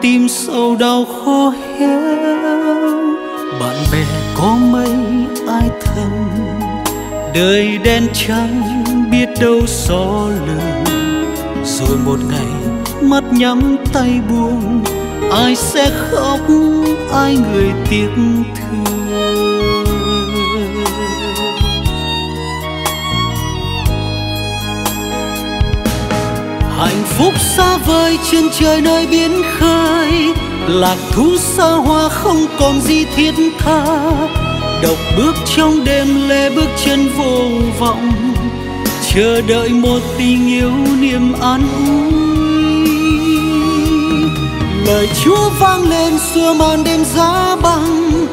tim sâu đau khô héo bạn bè có mấy ai thân? Đời đen trắng biết đâu gió lường rồi một ngày mắt nhắm tay buông, ai sẽ khóc, ai người tiếc thương? Phúc xa vời trên trời nơi biển khơi. Lạc thú xa hoa không còn gì thiết tha. Độc bước trong đêm lê bước chân vô vọng. Chờ đợi một tình yêu niềm an ủi. Lời chúa vang lên xua màn đêm giá băng.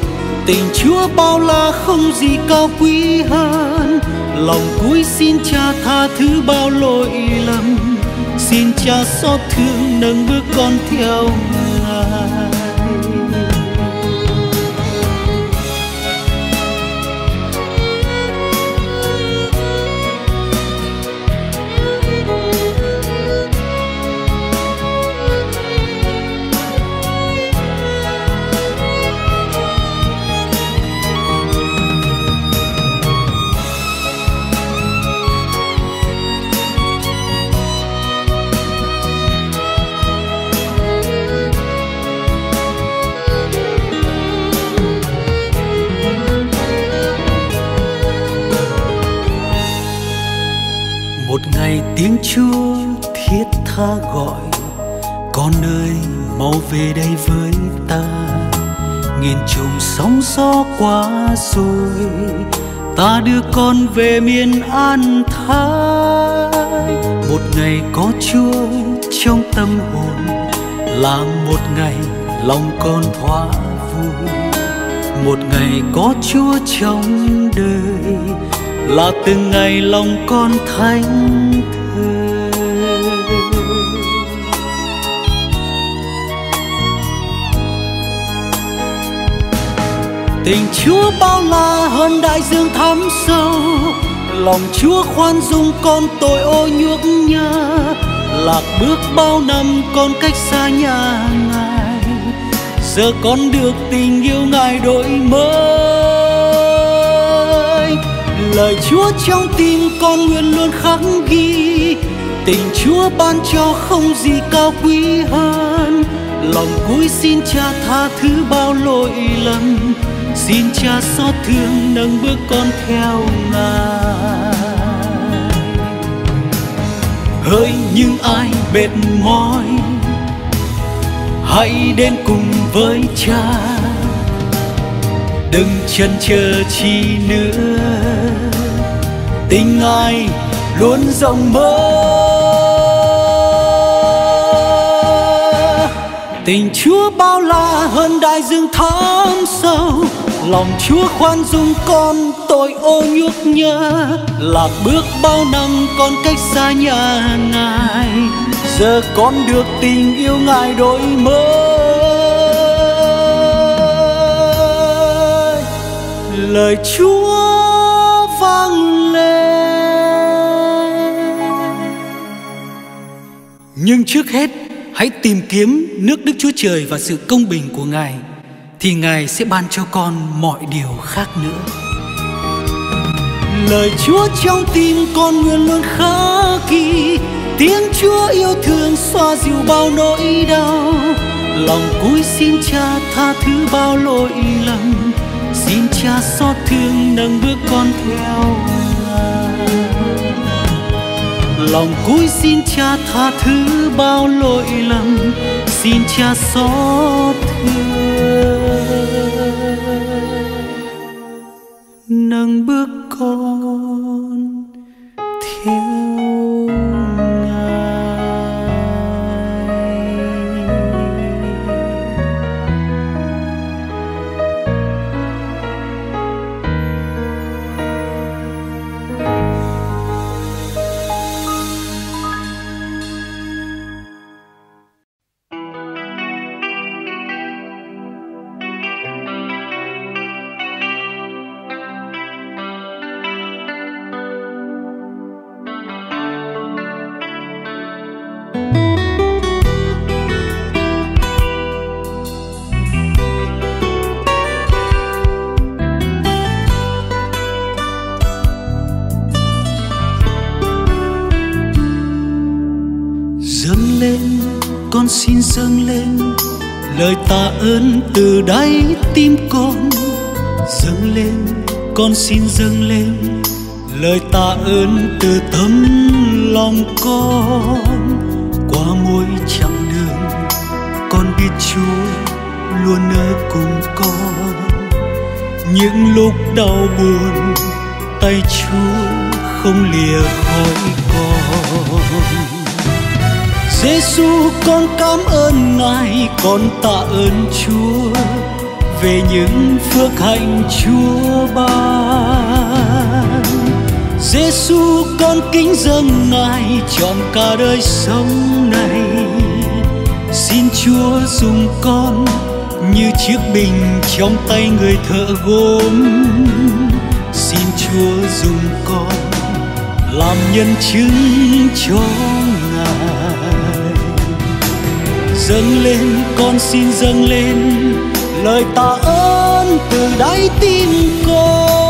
Tình chúa bao la không gì cao quý hơn. Lòng cúi xin cha tha thứ bao lỗi lầm xin cha xót thương nâng bước con theo ngài tiếng chúa thiết tha gọi, con ơi, mau về đây với ta. Nghìn trùng sóng gió quá rồi, ta đưa con về miền an thái. Một ngày có chúa trong tâm hồn, là một ngày lòng con thỏa vui. Một ngày có chúa trong đời, là từng ngày lòng con thánh thơi tình chúa bao la hơn đại dương thắm sâu. Lòng chúa khoan dung con tội ô nhuốc nhớ lạc bước bao năm con cách xa nhà ngài. Giờ con được tình yêu ngài đổi mới. Lời chúa trong tim con nguyện luôn khắc ghi. Tình chúa ban cho không gì cao quý hơn. Lòng cúi xin cha tha thứ bao lỗi lầm xin cha xót thương, nâng bước con theo ngài. Hỡi những ai mệt mỏi, hãy đến cùng với cha. Đừng chần chờ chi nữa, tình ai luôn rộng mơ tình chúa bao la hơn đại dương thắm sâu lòng chúa khoan dung con tội ô nhục nhớ lạc bước bao năm con cách xa nhà ngài. Giờ con được tình yêu ngài đổi mới. Lời chúa vang lên. Nhưng trước hết, hãy tìm kiếm nước đức chúa trời và sự công bình của ngài thì ngài sẽ ban cho con mọi điều khác nữa. Lời chúa trong tim con nguyện luôn khắc ghi. Tiếng chúa yêu thương xoa dịu bao nỗi đau. Lòng cúi xin cha tha thứ bao lỗi lầm. Xin cha xót thương nâng bước con theo lòng cúi xin cha tha thứ bao lỗi lầm. Xin cha xót thương. Xin dâng lên lời tạ ơn từ tấm lòng con qua mỗi chặng đường. Con biết chúa luôn ở cùng con. Những lúc đau buồn, tay chúa không lìa khỏi con. Giêsu con cảm ơn Ngài, con tạ ơn Chúa về những phước hạnh Chúa ban. Giêsu con kính dâng Ngài trọn cả đời sống này. Xin Chúa dùng con như chiếc bình trong tay người thợ gốm. Xin Chúa dùng con làm nhân chứng cho ngài. Dâng lên, con xin dâng lên lời tạ ơn từ đáy tim con.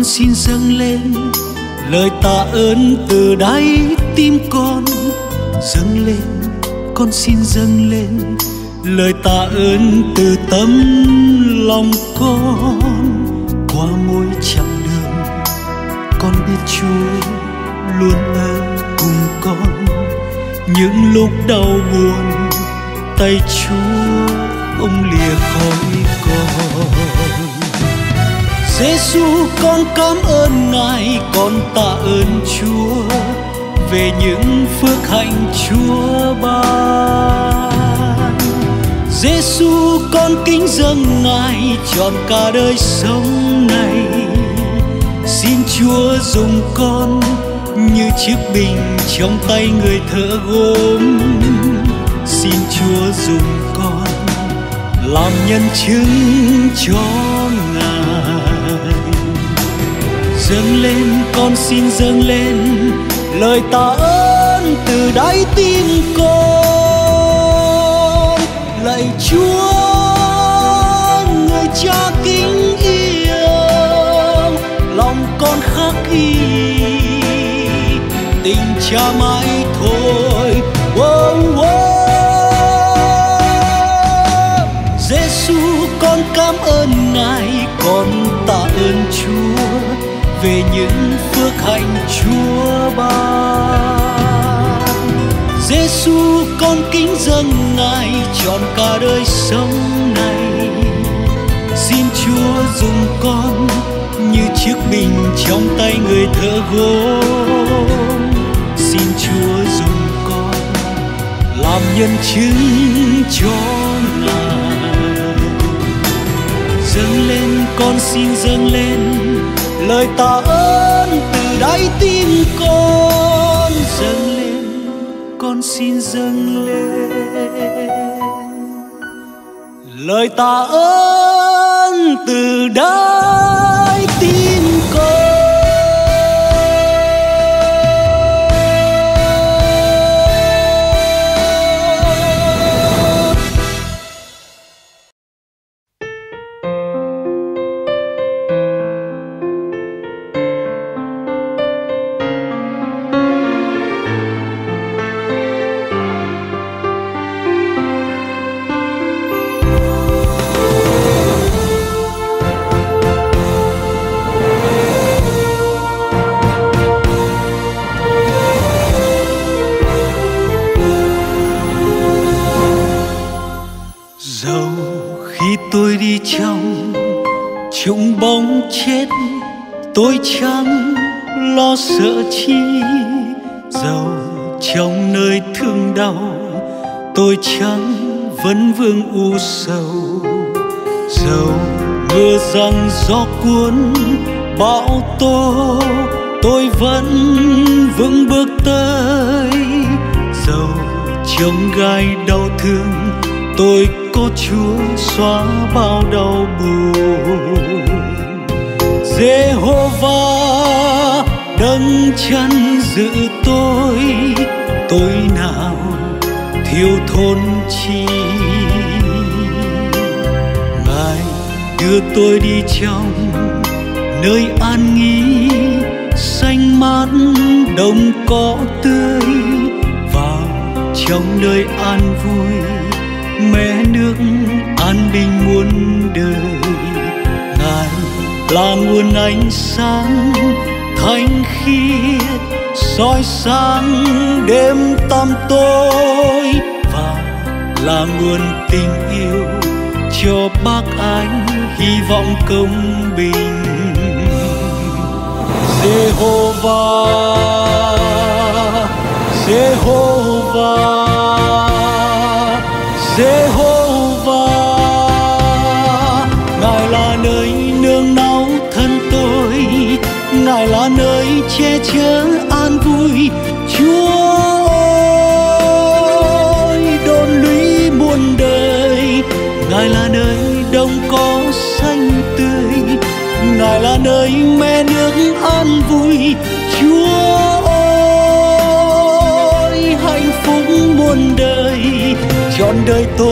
Con xin dâng lên. Lời tạ ơn từ đáy tim con dâng lên, con xin dâng lên. Lời tạ ơn từ tấm lòng con qua mỗi chặng đường. Con biết chúa luôn ở cùng con. Những lúc đau buồn, tay chúa không lìa khỏi con. Giêsu con cảm ơn Ngài, con tạ ơn Chúa về những phước hạnh Chúa ban. Giêsu con kính dâng Ngài trọn cả đời sống này. Xin Chúa dùng con như chiếc bình trong tay người thợ gốm. Xin Chúa dùng con làm nhân chứng cho dâng lên, con xin dâng lên lời tạ ơn từ đáy tim con. Lạy chúa, người cha kính yêu, lòng con khắc ghi tình cha mãi Chúa ban. Giêsu con kính dâng Ngài trọn cả đời sống này. Xin Chúa dùng con như chiếc bình trong tay người thợ gốm. Xin Chúa dùng con làm nhân chứng cho Ngài. Dâng lên con xin dâng lên lời tạ ơn từ đáy tim con dâng lên, con xin dâng lên. Lời tạ ơn từ đáy tôi có chúa xóa bao đau buồn. Jehovah đấng chân giữ tôi tôi nào thiếu thốn chi? Ngài đưa tôi đi trong nơi an nghỉ, xanh mát đồng cỏ tươi, vào trong nơi an vui nước an bình muôn đời. Ngài là nguồn ánh sáng thánh khiết, soi sáng đêm tăm tối, và là nguồn tình yêu cho bác anh hy vọng công bình. Jehovah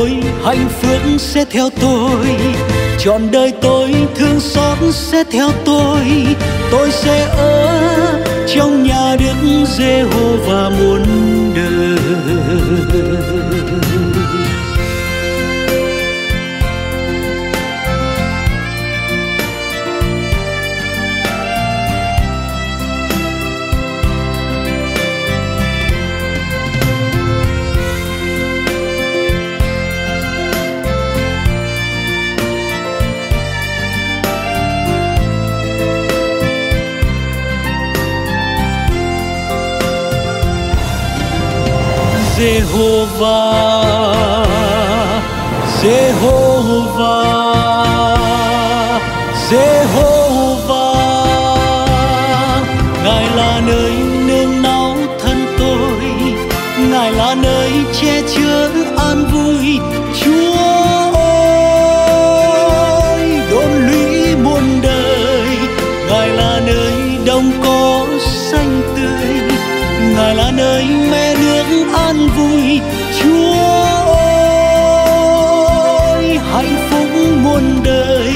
tôi, hạnh phúc sẽ theo tôi. Trọn đời tôi thương xót sẽ theo tôi. Tôi sẽ ở trong nhà Đức Giê-hô-va muôn đời. Jehová, Jehová, Jehová. Ngài là nơi nương náu thân tôi, Ngài là nơi che chở an vui. Chúa ơi, đôn lũy muôn đời, Ngài là nơi đông có xanh tươi, Ngài là nơi vui. Chúa ơi, hạnh phúc muôn đời.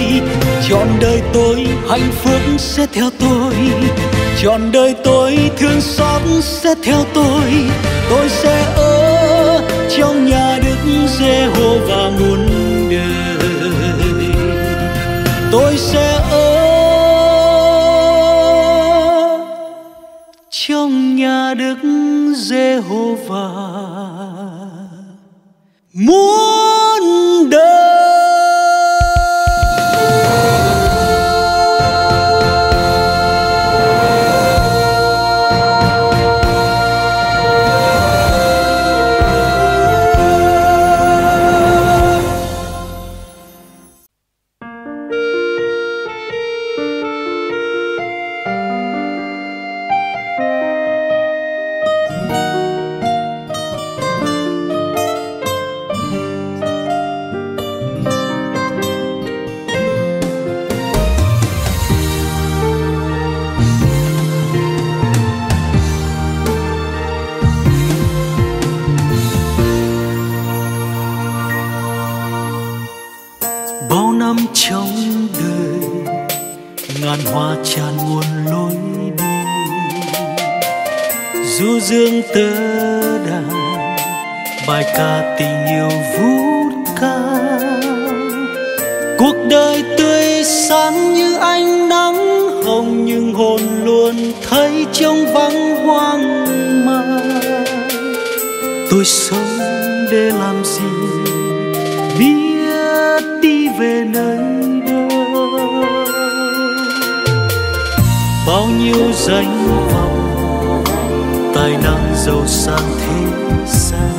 Trọn đời tôi hạnh phúc sẽ theo tôi. Trọn đời tôi thương xót sẽ theo tôi. Tôi sẽ ở trong nhà Đức Giê-hô-va muôn đời. Tôi sẽ ở trong nhà Đức Giê-hô-va. Du dương tơ đàn bài ca tình yêu vút cao cuộc đời tươi sáng như ánh nắng, hồng nhưng hồn luôn thấy trong vắng hoang mang. Tôi sống để làm gì? Biết đi về nơi đâu? Bao nhiêu danh tài năng giàu sang thế gian,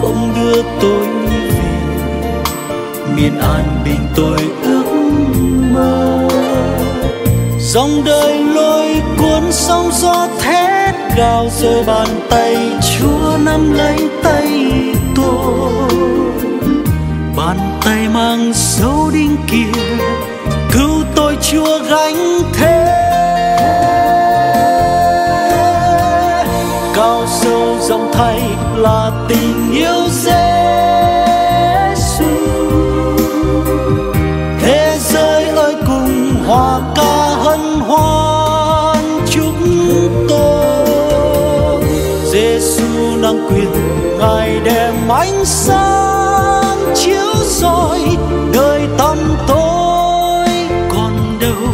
không đưa tôi về. Miền an bình tôi ước mơ. Dòng đời lôi cuốn sóng gió thét gào rồi bàn tay chúa nắm lấy tay tôi. Bàn tay mang dấu đinh kia cứu tôi chúa gánh thế dòng thay là tình yêu Giêsu thế giới ơi cùng hòa ca hân hoan chúng tôi Giêsu năng quyền ngài đem ánh sáng chiếu soi đời tâm tôi, còn đâu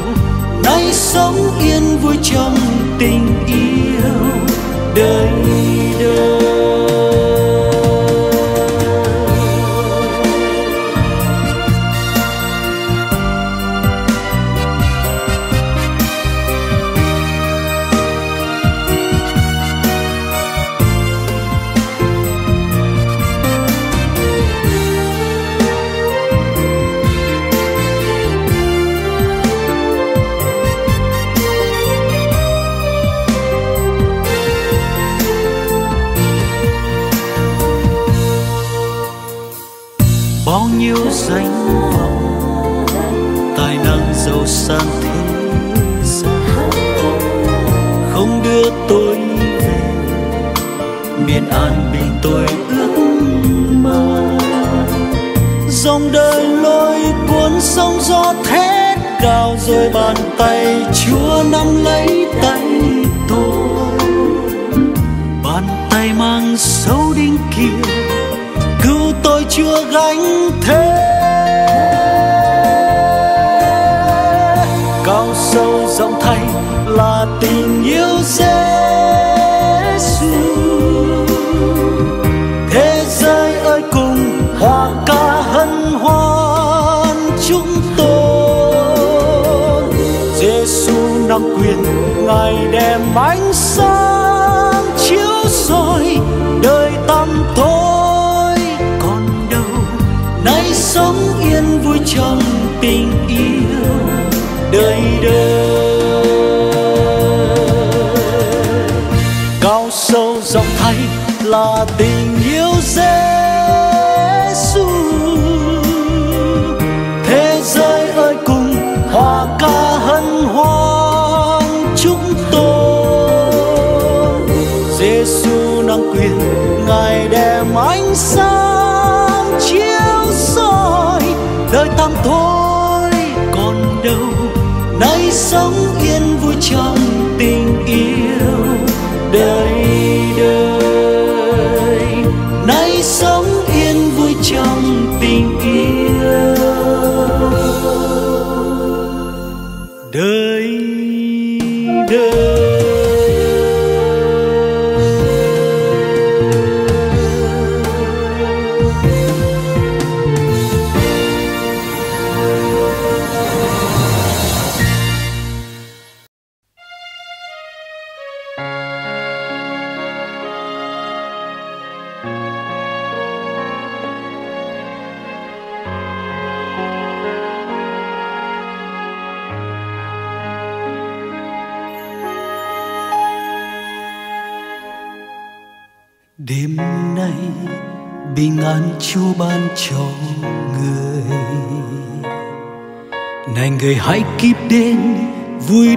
nay sống yên vui trong trong tình yêu đời đời. Giọng thay là tình yêu dễ sống yên vui trong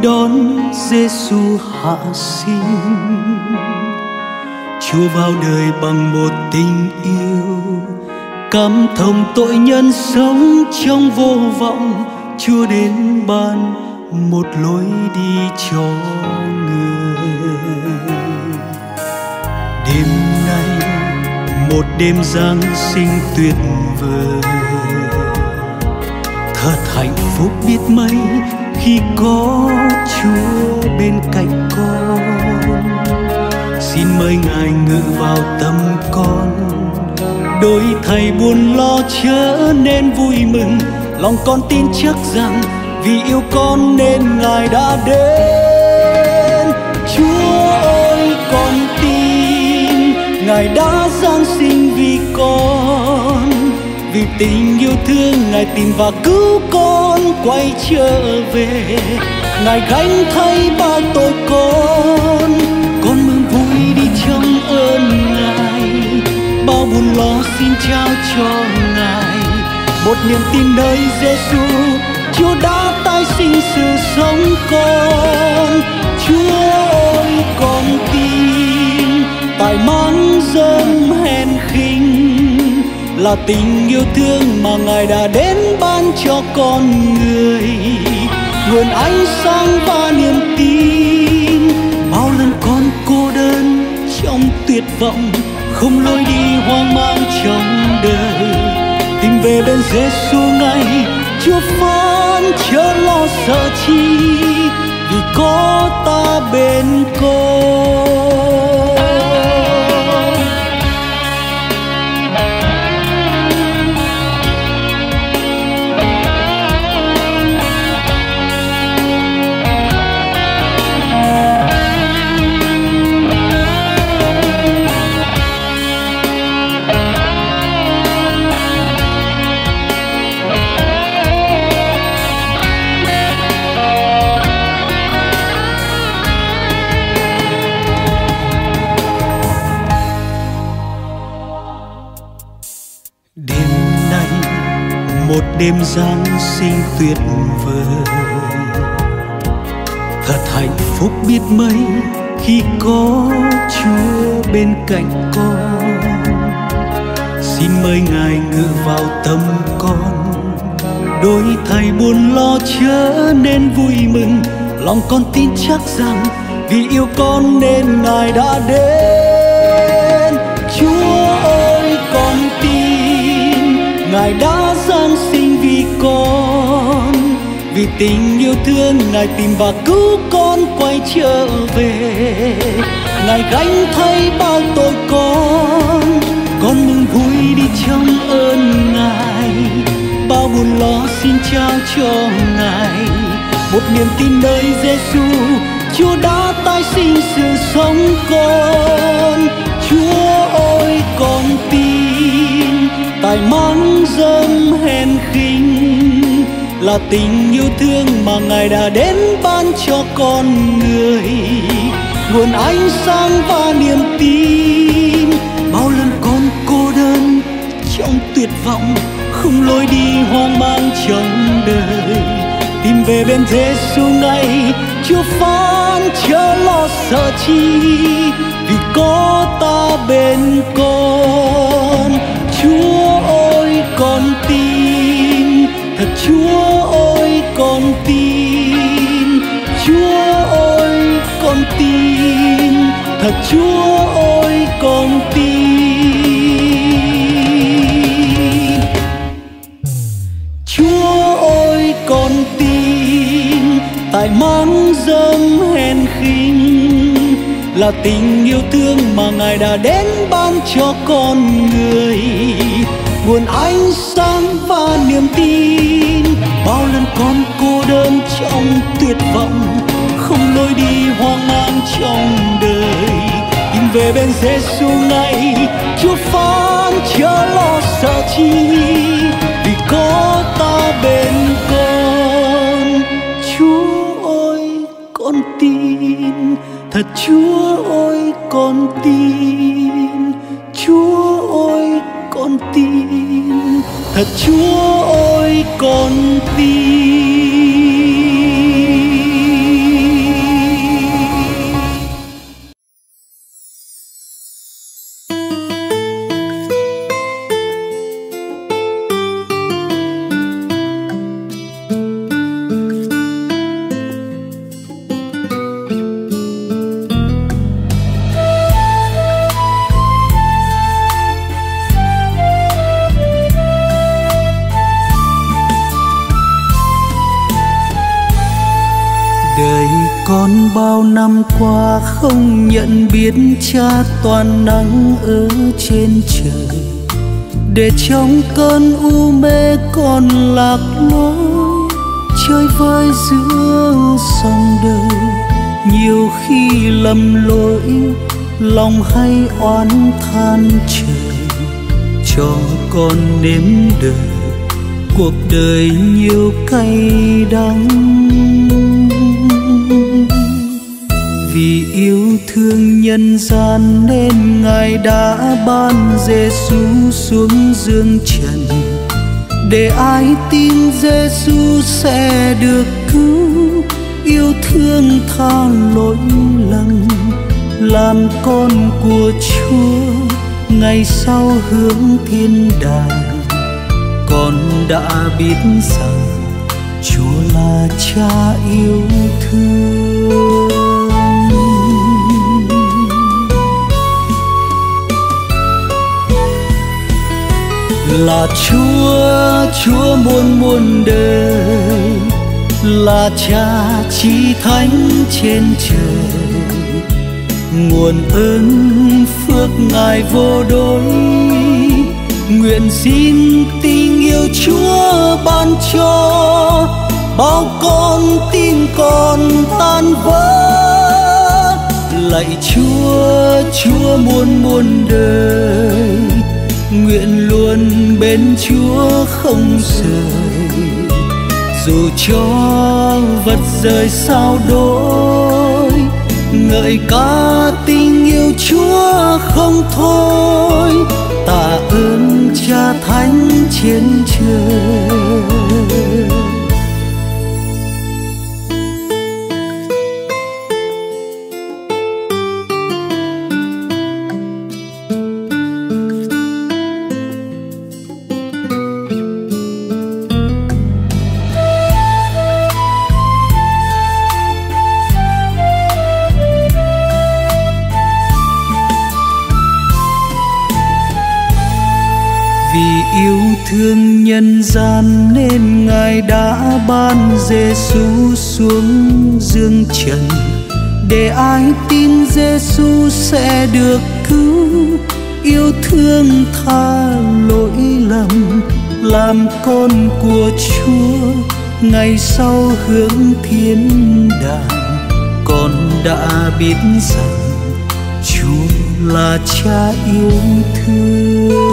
đón Giêsu hạ sinh. Chúa vào đời bằng một tình yêu, cảm thông tội nhân sống trong vô vọng. Chúa đến ban một lối đi cho người. Đêm nay, một đêm giáng sinh tuyệt vời. Thật hạnh phúc biết mấy khi có chúa bên cạnh con, xin mời ngài ngự vào tâm con. Đôi thầy buồn lo chớ nên vui mừng, lòng con tin chắc rằng vì yêu con nên ngài đã đến. Chúa ơi, con tin ngài đã giáng sinh vì con vì tình yêu thương, ngài tìm và cứu con quay trở về. Ngài gánh thay ba tội con con mừng vui đi trong ơn ngài. Bao buồn lo xin trao cho ngài. Một niềm tin nơi Giêsu Chúa đã tái sinh sự sống con. Chúa ơi, con tin, tài mang dâng hèn khinh là tình yêu thương mà ngài đã đến ban cho con người. Nguồn ánh sáng và niềm tin, bao lần con cô đơn trong tuyệt vọng, không lối đi hoang mang trong đời. Tìm về bên Giêsu ngay Chúa phán chớ lo sợ chi, vì có ta bên con. Đêm giáng sinh tuyệt vời. Thật hạnh phúc biết mấy khi có chúa bên cạnh con. Xin mời ngài ngự vào tâm con. Đôi thay buồn lo chớ nên vui mừng. Lòng con tin chắc rằng vì yêu con nên ngài đã đến. Chúa ơi, con tin ngài đã giáng sinh vì tình yêu thương, ngài tìm và cứu con quay trở về. Ngài gánh thay bao tội con con mừng vui đi trong ơn ngài. Bao buồn lo xin trao cho ngài. Một niềm tin nơi Giêsu Chúa đã tái sinh sự sống con. Chúa ơi, con tin, tài mang dâng hèn khi là tình yêu thương mà ngài đã đến ban cho con người. Nguồn ánh sáng và niềm tin, bao lần con cô đơn trong tuyệt vọng, không lối đi hoang mang trong đời. Tìm về bên Giêsu ngay, Chúa phán chớ lo sợ chi, vì có ta bên con. Chúa ơi, con tin Chúa ơi, con tin. Chúa ơi, con tin. Thật Chúa ơi, con tin. Chúa ơi, con tin. Tại mang dâng hèn khinh là tình yêu thương mà ngài đã đến ban cho con người. Nguồn ánh sáng và niềm tin bao lần con cô đơn trong tuyệt vọng, không lối đi hoang mang trong đời. Tìm về bên Giêsu ngay Chúa phán chớ lo sợ chi, vì có ta bên con. Chúa ơi, con tin, thật Chúa ơi, con tin. Chúa ơi, con tin, thật Chúa ơi, con tin bao năm qua không nhận biết cha toàn nắng ở trên trời. Để trong cơn u mê con lạc lối, chơi vơi giữa dòng đời. Nhiều khi lầm lỗi, lòng hay oán than trời. Cho con nếm đời cuộc đời nhiều cay đắng. Yêu thương nhân gian nên ngài đã ban Giêsu xuống dương trần. Để ai tin Giêsu sẽ được cứu, yêu thương tha lỗi lầm, làm con của Chúa ngày sau hướng thiên đàng. Con đã biết rằng Chúa là cha yêu thương. Là Chúa Chúa muôn muôn đời, là cha chí thánh trên trời. Nguồn ơn phước ngài vô đối, nguyện xin tình yêu chúa ban cho, bao con tin còn tan vỡ. Lạy chúa chúa muôn muôn đời nguyện luôn bên chúa không rời. Dù cho vật rời sao đôi ngợi ca tình yêu chúa không thôi. Tạ ơn cha thánh trên trời. Nhân gian nên ngài đã ban Giêsu xuống dương trần, để ai tin Giêsu sẽ được cứu. Yêu thương tha lỗi lầm, làm con của Chúa ngày sau hướng thiên đàng. Con đã biết rằng Chúa là cha yêu thương.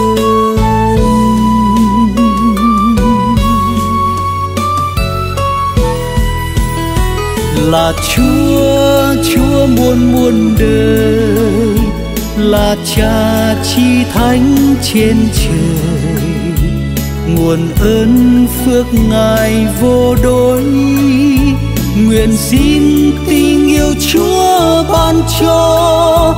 Là Chúa Chúa muôn muôn đời, là Cha chi thánh trên trời. Nguồn ơn phước ngài vô đối, nguyện xin tình yêu Chúa ban cho,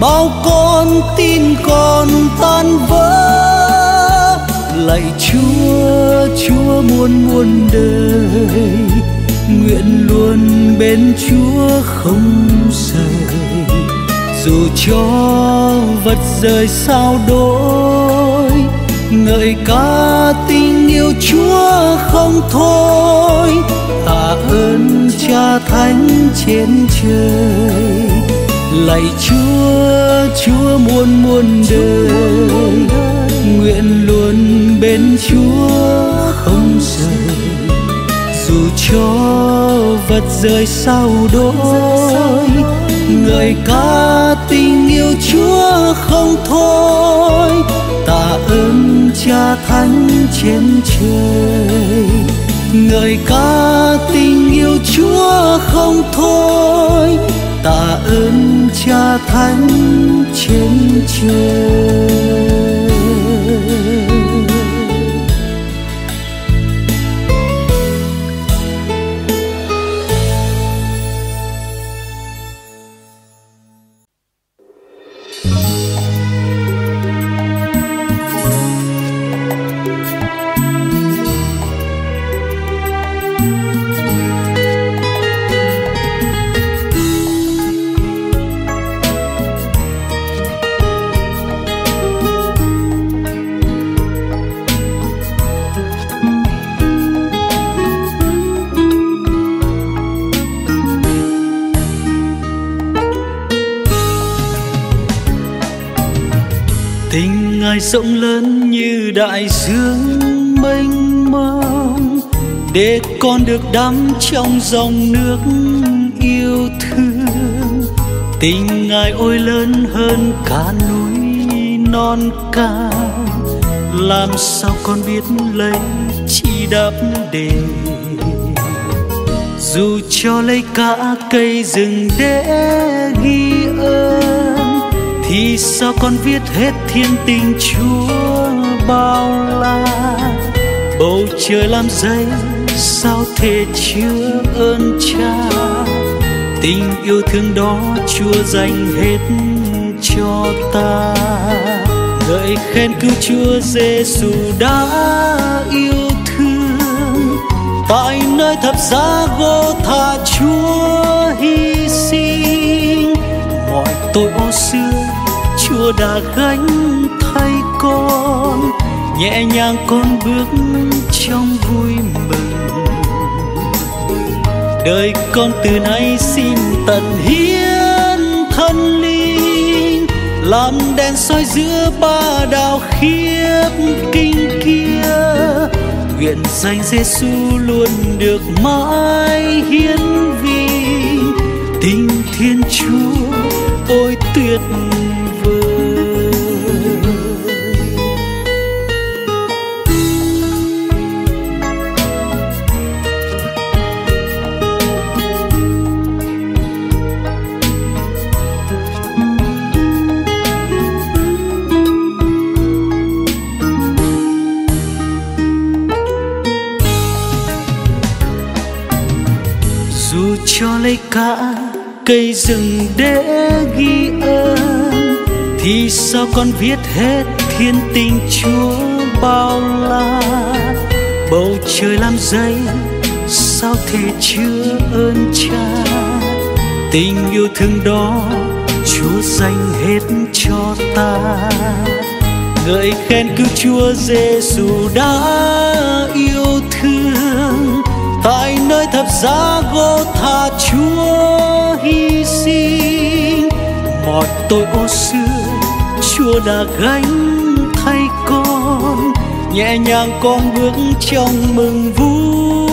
bao con tin còn tan vỡ. Lạy Chúa Chúa muôn muôn đời nguyện luôn bên chúa không rời. Dù cho vật rời sao đôi ngợi ca tình yêu chúa không thôi. Tạ ơn cha thánh trên trời. Lạy chúa chúa muôn muôn đời. Nguyện luôn bên chúa không rời cho vật rời sao đôi. Người ca tình yêu chúa không thôi, tạ ơn cha thánh trên trời. Người ca tình yêu chúa không thôi, tạ ơn cha thánh trên trời. Rộng lớn như đại dương mênh mông để con được đắm trong dòng nước yêu thương. Tình ngài ôi lớn hơn cả núi non cao, làm sao con biết lấy chi đáp đề? Dù cho lấy cả cây rừng để ghi ơn thì sao con viết hết thiên tình chúa bao la? Bầu trời làm giấy sao thể chứa ơn cha? Tình yêu thương đó chúa dành hết cho ta. Ngợi khen cứu chúa giêsu đã yêu thương. Tại nơi thập giá gô tha chúa hy sinh, mọi tội ô xưa chúa đã gánh thay con, nhẹ nhàng con bước trong vui mừng. Đời con từ nay xin tận hiến thân linh, làm đèn soi giữa ba đạo khiếp kinh kia. Nguyện danh Giêsu luôn được mãi hiến vì, tình Thiên Chúa ôi tuyệt vời cả cây rừng để ghi ơn thì sao con viết hết thiên tình chúa bao la? Bầu trời làm giấy sao thể chứa ơn cha? Tình yêu thương đó chúa dành hết cho ta. Ngợi khen cứu chúa giêsu đã tại nơi thập giá gô tha chúa hy sinh mọi tội ô xưa chúa đã gánh thay con, nhẹ nhàng con bước trong mừng vui.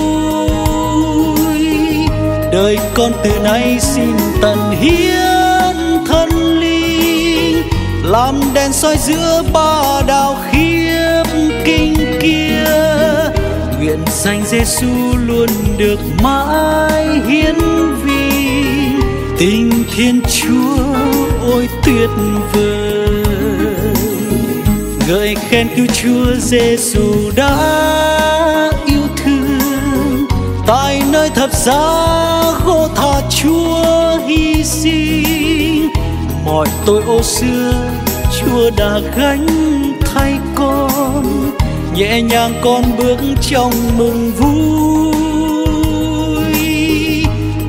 Đời con từ nay xin tận hiến thân linh, làm đèn soi giữa ba đạo khiếp kinh kia nguyện danh Giêsu luôn được mãi hiến vì. Tình Thiên Chúa ôi tuyệt vời. Ngợi khen cứu Chúa Giêsu đã yêu thương. Tại nơi thập giá gô tha Chúa hy sinh. Mọi tội ô xưa Chúa đã gánh thay con nhẹ nhàng con bước trong mừng vui.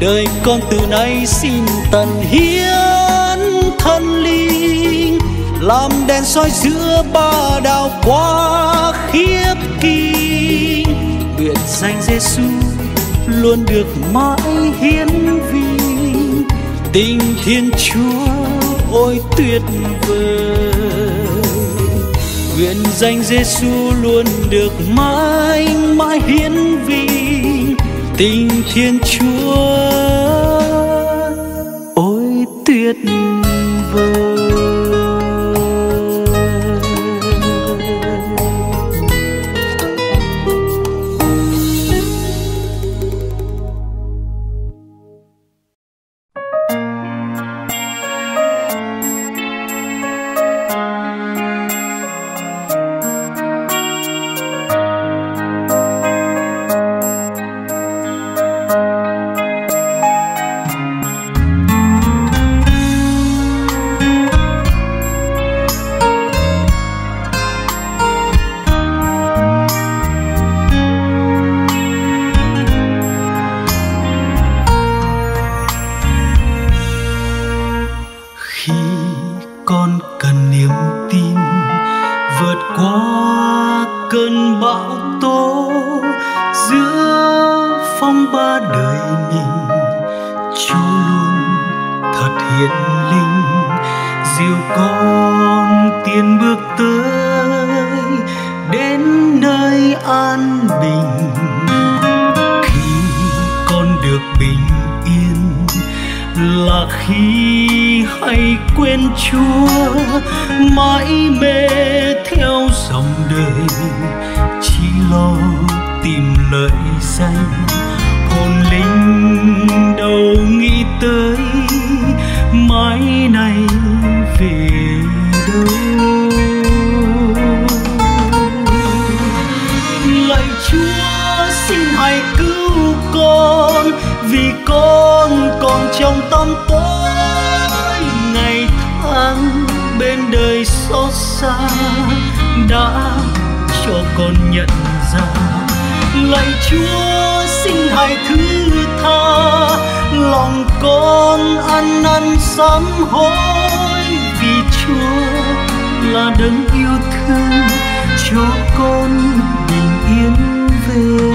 Đời con từ nay xin tận hiến thân linh làm đèn soi giữa ba đạo quá khiếp kinh nguyện danh Giêsu luôn được mãi hiến vinh, tình Thiên Chúa ôi tuyệt vời nguyện danh Giêsu luôn được mãi mãi hiến vì tình Thiên Chúa. Ôi tuyệt vời. cơn bão tố giữa phong ba đời mình. Chú luôn thật hiện linh, dìu con tiến bước tới đến nơi an bình. Khi con được bình yên là khi hay quên chúa, mãi mê theo dòng đời, chỉ lo tìm lợi danh hồn linh đâu nghĩ tới mãi này về đâu. Lạy chúa xin hãy cứu con, vì con còn trong tâm tôi ngày tháng bên đời xót xa đã cho con nhận ra. Lạy chúa, xin hãy thứ tha. Lòng con ăn năn sám hối vì chúa là đấng yêu thương cho con bình yên về.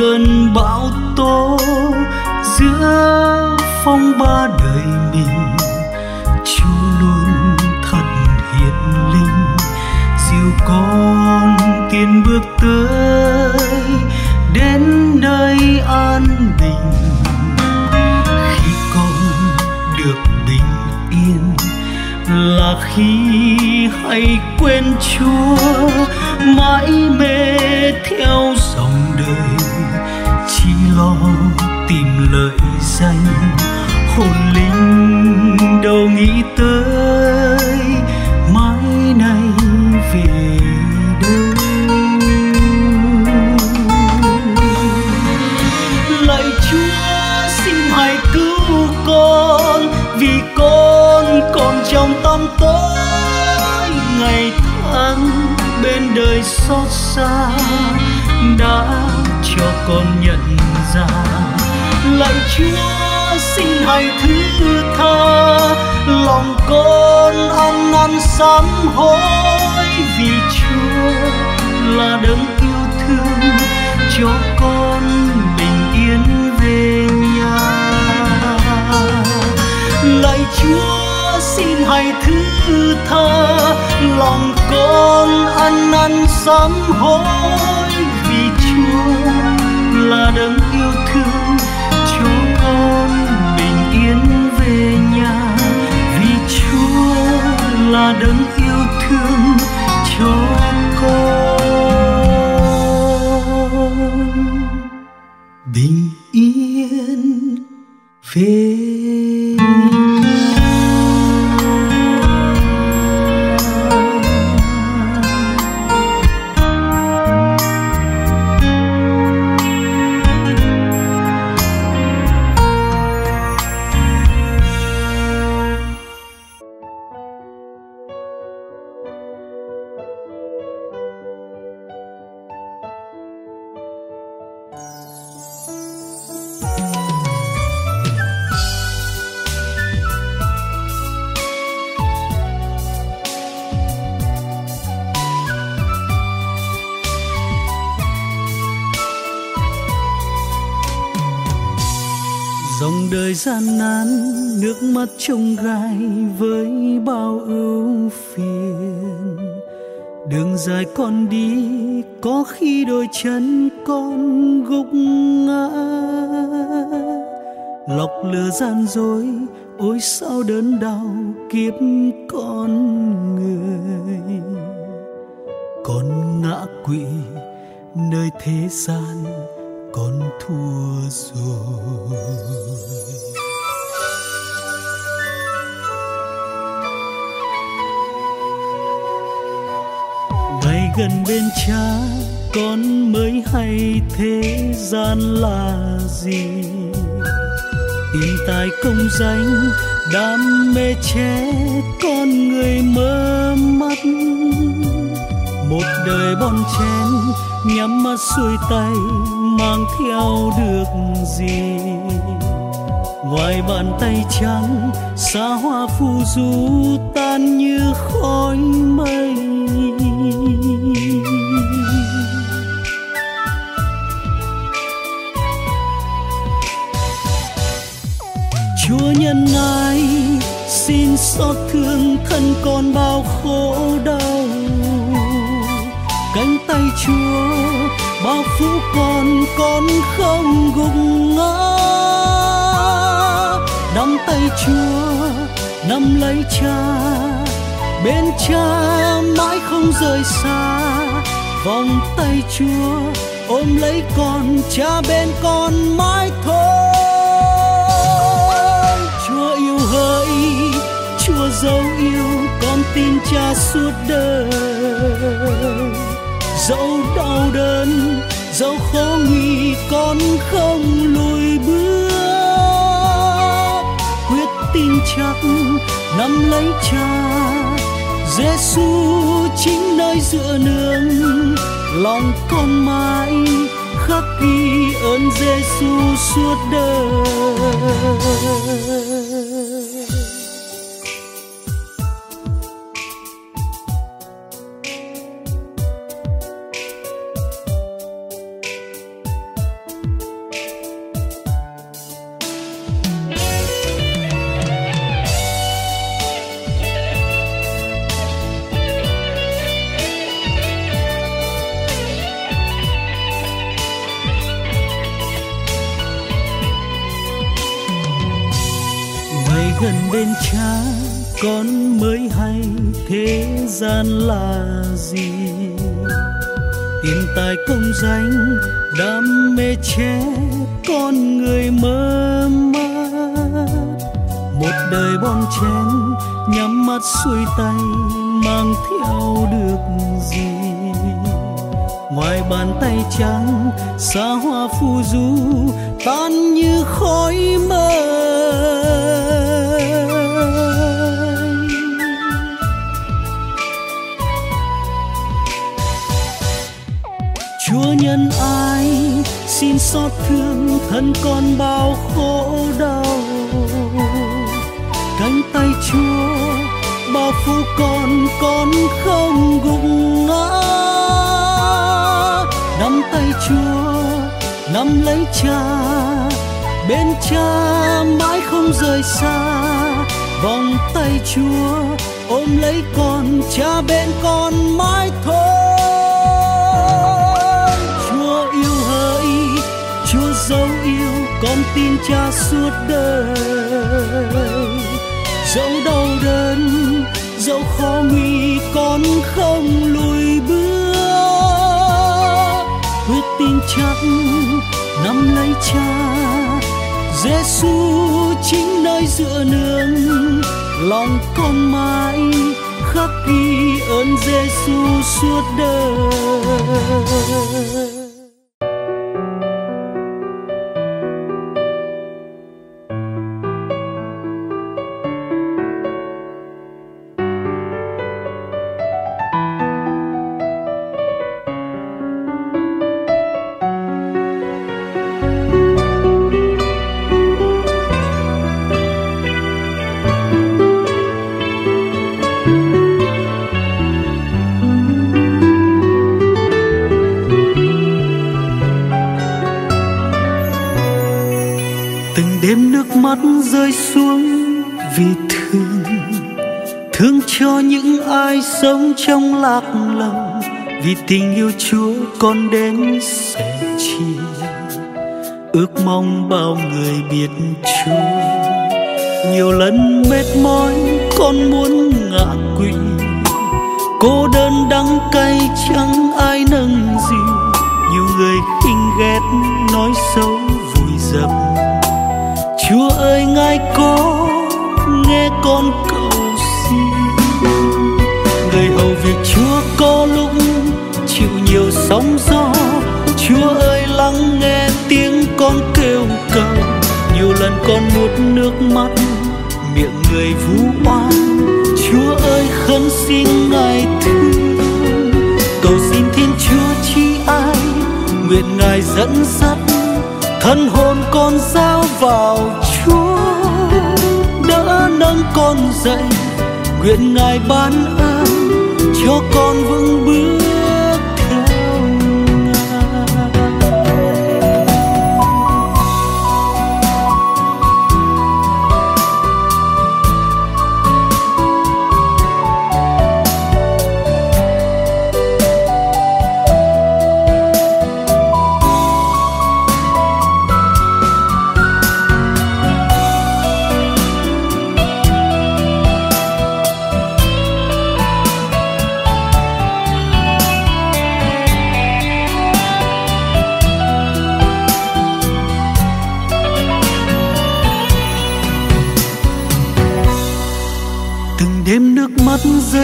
Cơn bão tố giữa phong ba đời mình. Chúa luôn thật hiện linh, dìu con tiến bước tới đến nơi an bình. Khi con được bình yên là khi hãy quên chúa mãi mê theo nghĩ tới mãi nay về đâu lạy chúa, xin hãy cứu con, vì con còn trong tâm tối. Ngày tháng bên đời xót xa đã cho con nhận ra. Lạy chúa, xin hãy thứ tha lòng con ăn năn sám hối vì chúa là đấng yêu thương cho con bình yên về nhà. Lạy chúa, xin hãy thứ tha lòng con ăn năn sám hối vì chúa là đấng yêu thương cho con bình yên về nhà là đấng yêu thương cho con. Bình yên về mắt trông gai với bao ưu phiền. Đường dài con đi, có khi đôi chân con gục ngã. Lọc lừa gian dối, ôi sao đớn đau kiếp con người. Con ngã quỵ nơi thế gian con thua rồi. Gần bên cha, con mới hay thế gian là gì? Tìm tài công danh, đam mê che, con người mơ mắt. Một đời bon chen, nhắm mắt xuôi tay, mang theo được gì? Ngoài bàn tay trắng, xa hoa phù du tan như khói mây. Xót thương thân con bao khổ đau. Cánh tay chúa bao phủ con con không gục ngã. Nắm tay chúa, nắm lấy cha. Bên cha mãi không rời xa. Vòng tay chúa ôm lấy con, cha bên con mãi thôi. Dấu yêu con tin cha suốt đời. Dẫu đau đớn, dẫu khó nguy con không lùi bước. Quyết tin chắc nắm lấy cha Giêsu chính nơi dựa nương. Lòng con mãi khắc ghi ơn Giêsu suốt đời. Danh, đam mê che con người mơ mơ. Một đời bon chen, nhắm mắt xuôi tay, mang theo được gì? Ngoài bàn tay trắng, xa hoa phù du, tan như khói mơ nhân ai, xin xót thương thân con bao khổ đau. Cánh tay chúa bao phủ con con không gục ngã. Nắm tay chúa, nắm lấy cha, bên cha mãi không rời xa. Vòng tay chúa ôm lấy con, cha bên con mãi thôi. Dấu yêu con tin cha suốt đời. Dẫu đau đớn, dẫu khó nguy con không lùi bước. Quyết tin chắc nắm lấy cha Giêsu chính nơi dựa nương. Lòng con mãi khắc ghi ơn Giêsu suốt đời. Sống trong lạc lòng vì tình yêu chúa con đến sẻ chia ước mong bao người biết chúa. Nhiều lần mệt mỏi, con muốn ngã quỵ. Cô đơn đắng cay chẳng ai nâng dịu. Nhiều người khinh ghét, nói xấu, vùi dập. Chúa ơi, ngài có nghe con người chúa có lúc chịu nhiều sóng gió. Chúa ơi, lắng nghe tiếng con kêu cầu. Nhiều lần con nuốt nước mắt, miệng người vu oan. Chúa ơi, khấn xin ngài thương cầu xin thiên chúa chi ai nguyện ngài dẫn dắt thân hồn con giao vào chúa. Đỡ nâng con dậy, nguyện ngài ban ơn cho con vững bước.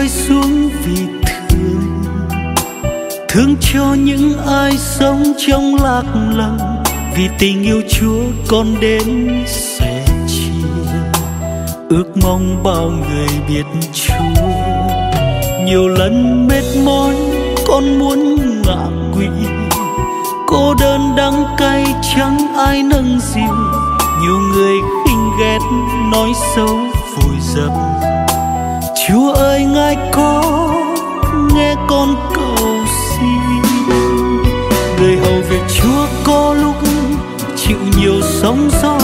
Rơi xuống vì thương thương cho những ai sống trong lạc lầm. Vì tình yêu chúa con đến sẽ chia, ước mong bao người biết chúa. Nhiều lần mệt mỏi, con muốn ngã quỵ. Cô đơn đắng cay chẳng ai nâng dìu nhiều người khinh ghét, nói xấu vùi dập đời ngài có nghe con cầu xin. Người hầu việc chúa có lúc chịu nhiều sóng gió.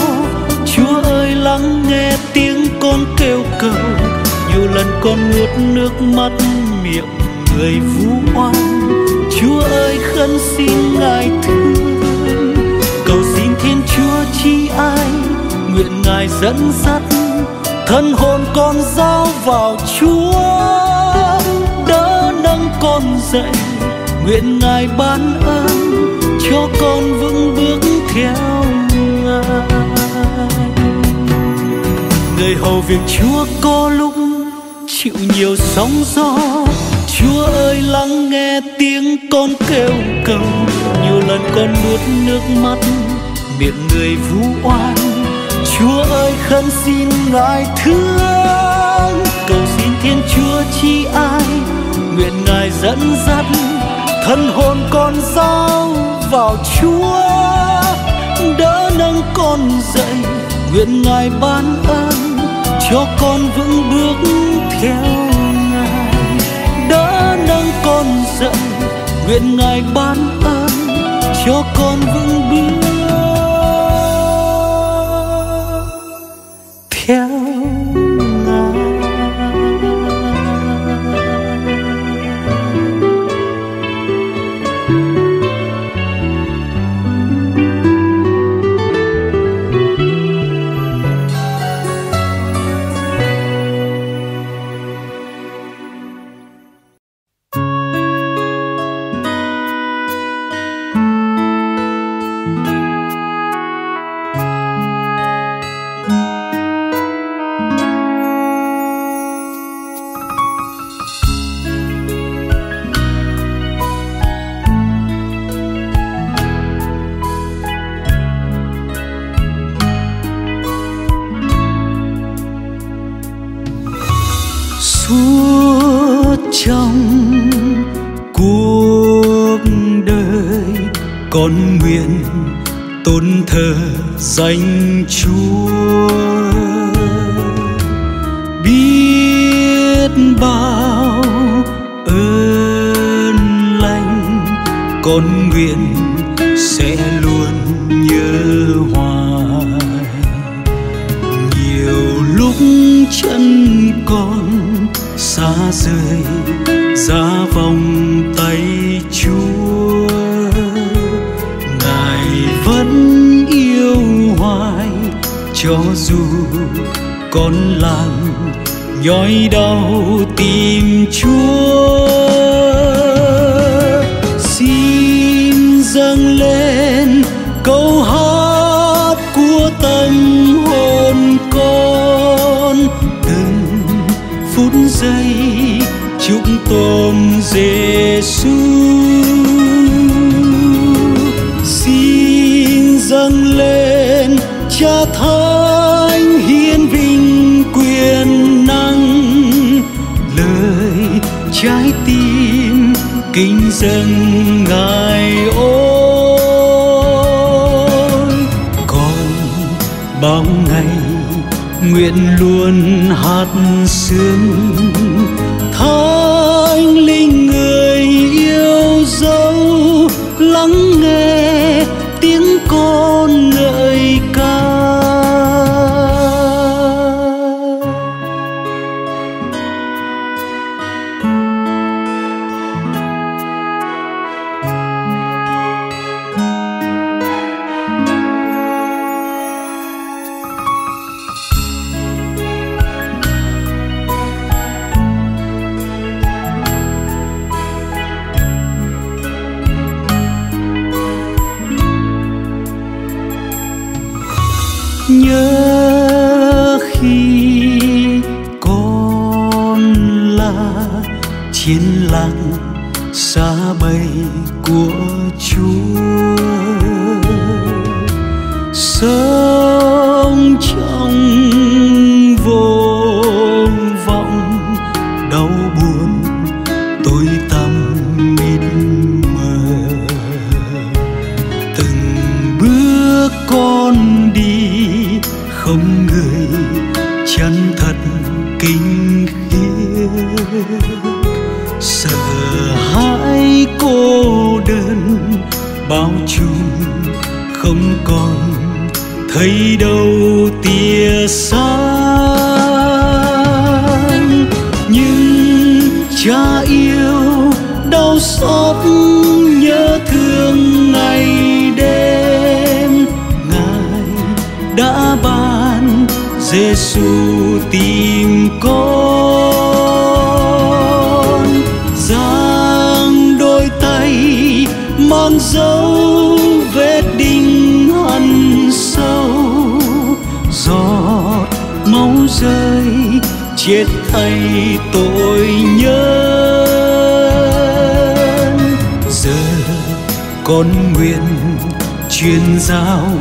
Chúa ơi, lắng nghe tiếng con kêu cầu. Nhiều lần con nuốt nước mắt miệng người vũ oan. Chúa ơi, khấn xin ngài thương. Cầu xin thiên chúa chi ai, nguyện ngài dẫn dắt thân hồn con giao vào chúa, đỡ nâng con dậy. Nguyện ngài ban ơn cho con vững bước theo ngài người hầu việc chúa có lúc chịu nhiều sóng gió. Chúa ơi, lắng nghe tiếng con kêu cầu. Nhiều lần con nuốt nước mắt, miệng người vu oan chúa ơi, khấn xin ngài thương. Cầu xin thiên chúa chi ai nguyện ngài dẫn dắt thân hồn con giao vào chúa. Đỡ nâng con dậy, nguyện ngài ban ơn cho con vững bước theo ngài. Đỡ nâng con dậy, nguyện ngài ban ơn cho con vững bước danh phút giây chúng tôn Giêsu xin dâng lên cha thánh hiến vinh quyền năng. Lời trái tim kính dâng ngài ôi nguyện luôn hát sướng thánh linh không truyền giao.